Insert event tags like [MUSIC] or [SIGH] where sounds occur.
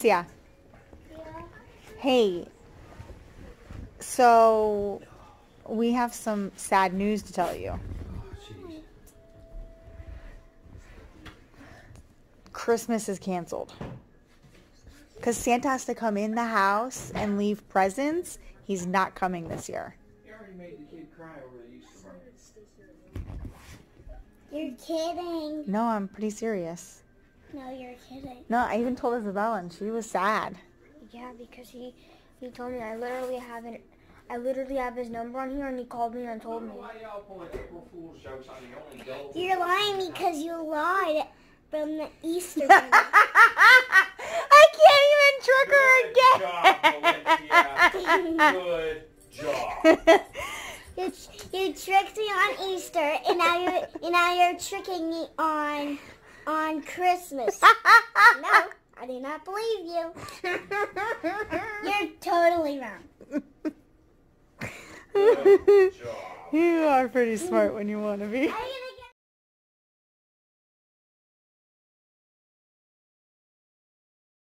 Yeah. Hey. So we have some sad news to tell you. Jeez. Christmas is canceled. Cuz Santa has to come in the house and leave presents. He's not coming this year. You already made the kid cry over the Easter. You're kidding. No, I'm pretty serious. No, you're kidding. No, I even told Isabella and she was sad. Yeah, because he he told me I literally haven't. I literally have his number on here, and he called me and told me. Why y'all pulling April Fool's jokes on the only adult? You're lying because you lied from the Easter [LAUGHS] bunny. I can't even trick her again. Good job. [LAUGHS] Good job. you, you tricked me on Easter, and now you're and now you're tricking me on on Christmas. [LAUGHS] no, I do not believe you. [LAUGHS] You're totally wrong. [LAUGHS] You are pretty smart when you want to be.